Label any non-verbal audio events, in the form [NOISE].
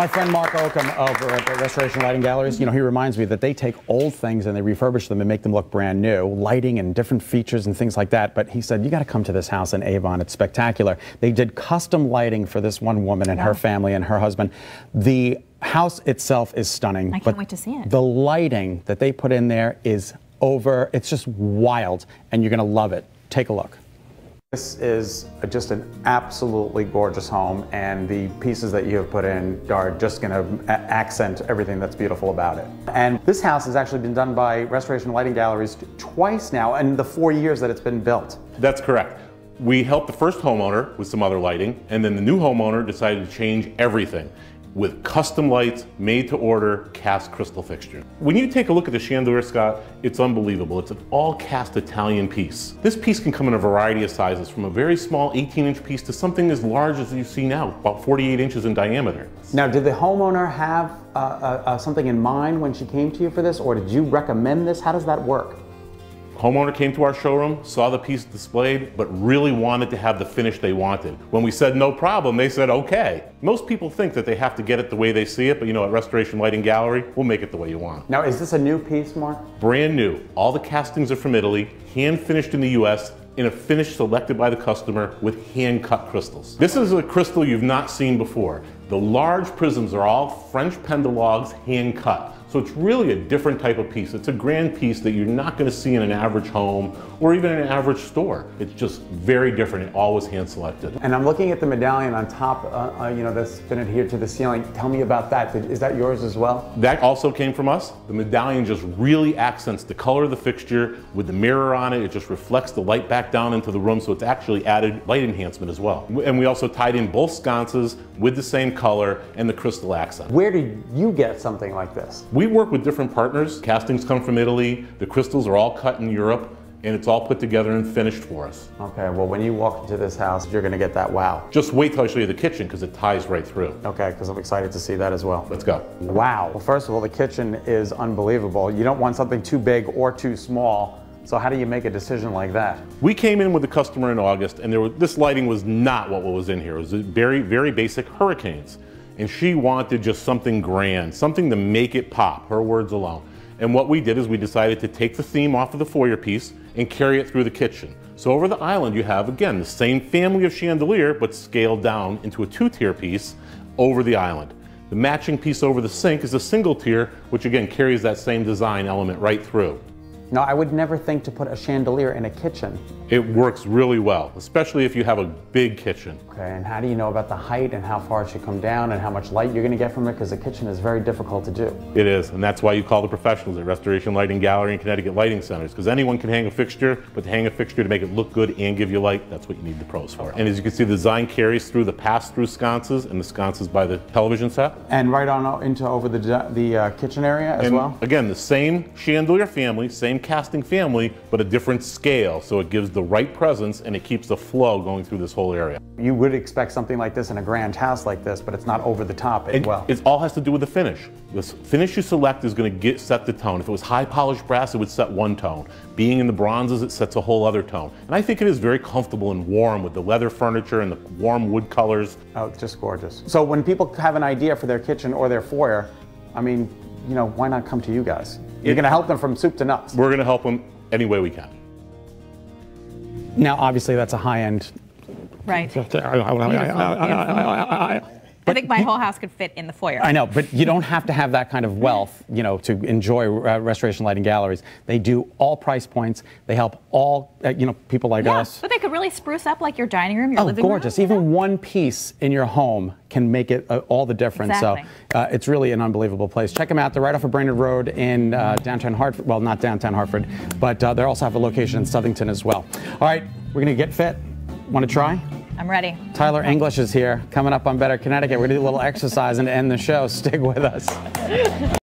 My friend Mark Okun over at the Restoration Lighting Galleries, you know, he reminds me that they take old things and they refurbish them and make them look brand new, lighting and different features and things like that. But he said, you got to come to this house in Avon. It's spectacular. They did custom lighting for this one woman and her family and her husband. The house itself is stunning. I can't wait to see it. The lighting that they put in there is over, it's just wild, and you're going to love it. Take a look. This is just an absolutely gorgeous home, and the pieces that you have put in are just going to accent everything that's beautiful about it. And this house has actually been done by Restoration Lighting Galleries twice now in the four years that it's been built. That's correct. We helped the first homeowner with some other lighting, and then the new homeowner decided to change everything with custom lights made to order cast crystal fixtures. When you take a look at the chandelier, Scot, it's unbelievable. It's an all cast Italian piece. This piece can come in a variety of sizes, from a very small 18 inch piece to something as large as you see now, about 48 inches in diameter. Now, did the homeowner have uh, uh, uh, something in mind when she came to you for this, or did you recommend this? How does that work? Homeowner came to our showroom, saw the piece displayed, but really wanted to have the finish they wanted. When we said no problem, they said okay. Most people think that they have to get it the way they see it, but you know, at Restoration Lighting Gallery, we'll make it the way you want. Now, is this a new piece, Mark? Brand new. All the castings are from Italy, hand finished in the US, in a finish selected by the customer with hand cut crystals. This is a crystal you've not seen before. The large prisms are all French Pendeloques hand cut. So it's really a different type of piece. It's a grand piece that you're not going to see in an average home or even an average store. It's just very different and always hand selected. And I'm looking at the medallion on top, uh, uh, you know, that's been adhered to the ceiling. Tell me about that. Is that yours as well? That also came from us. The medallion just really accents the color of the fixture with the mirror on it. It just reflects the light back down into the room, so it's actually added light enhancement as well. And we also tied in both sconces with the same color and the crystal accent. Where did you get something like this? We work with different partners. Castings come from Italy. The crystals are all cut in Europe and it's all put together and finished for us. Okay, well when you walk into this house, you're gonna get that wow. Just wait till I show you the kitchen because it ties right through. Okay, because I'm excited to see that as well. Let's go. Wow. Well, first of all, the kitchen is unbelievable. You don't want something too big or too small. So how do you make a decision like that? We came in with the customer in August and there was, this lighting was not what was in here. It was very, very basic hurricanes and she wanted just something grand, something to make it pop, her words alone. And what we did is we decided to take the theme off of the foyer piece and carry it through the kitchen. So over the island you have, again, the same family of chandelier, but scaled down into a two-tier piece over the island. The matching piece over the sink is a single tier, which again carries that same design element right through. Now, I would never think to put a chandelier in a kitchen. It works really well, especially if you have a big kitchen. Okay, and how do you know about the height and how far it should come down and how much light you're going to get from it? Because the kitchen is very difficult to do. It is, and that's why you call the professionals at Restoration Lighting Gallery and Connecticut Lighting Centers, because anyone can hang a fixture, but to hang a fixture to make it look good and give you light, that's what you need the pros for. And as you can see, the design carries through the pass-through sconces and the sconces by the television set. And right on into over the, the uh, kitchen area as and well? Again, the same chandelier family, same casting family, but a different scale, so it gives the right presence and it keeps the flow going through this whole area. You would expect something like this in a grand house like this, but it's not over the top as it, well. It all has to do with the finish. The finish you select is going to get set the tone. If it was high polished brass, it would set one tone. Being in the bronzes, it sets a whole other tone. And I think it is very comfortable and warm with the leather furniture and the warm wood colors. Oh, it's just gorgeous. So when people have an idea for their kitchen or their foyer, I mean, you know, why not come to you guys? You're going to help them from soup to nuts. We're going to help them any way we can. Now, obviously, that's a high-end. Right. I think my whole house could fit in the foyer. I know, but you don't have to have that kind of wealth, [LAUGHS] you know, to enjoy uh, Restoration Lighting Galleries. They do all price points. They help all, uh, you know, people like yeah, us. But they could really spruce up like your dining room, your oh, living gorgeous. room. Gorgeous. Even one piece in your home can make it uh, all the difference. Exactly. So uh, it's really an unbelievable place. Check them out. They're right off of Brainard Road in uh, downtown Hartford. Well, not downtown Hartford, but uh, they also have a location in Southington as well. All right, we're going to get fit. Want to try? I'm ready. Tyler English is here, coming up on Better Connecticut. We're going to do a little exercise and end the show. Stick with us.